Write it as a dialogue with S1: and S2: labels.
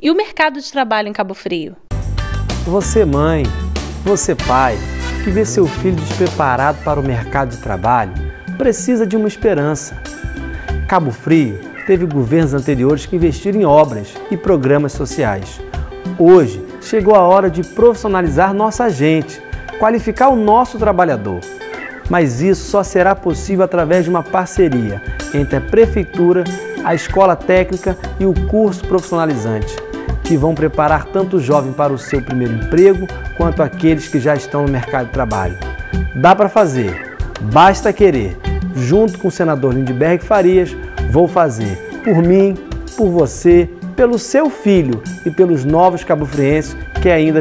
S1: E o mercado de trabalho em Cabo Frio?
S2: Você, mãe, você, pai, que vê seu filho despreparado para o mercado de trabalho, precisa de uma esperança. Cabo Frio teve governos anteriores que investiram em obras e programas sociais. Hoje chegou a hora de profissionalizar nossa gente, qualificar o nosso trabalhador. Mas isso só será possível através de uma parceria entre a Prefeitura, a Escola Técnica e o curso profissionalizante, que vão preparar tanto o jovem para o seu primeiro emprego quanto aqueles que já estão no mercado de trabalho. Dá para fazer, basta querer. Junto com o senador Lindbergh Farias, vou fazer por mim, por você, pelo seu filho e pelos novos cabofrienses que ainda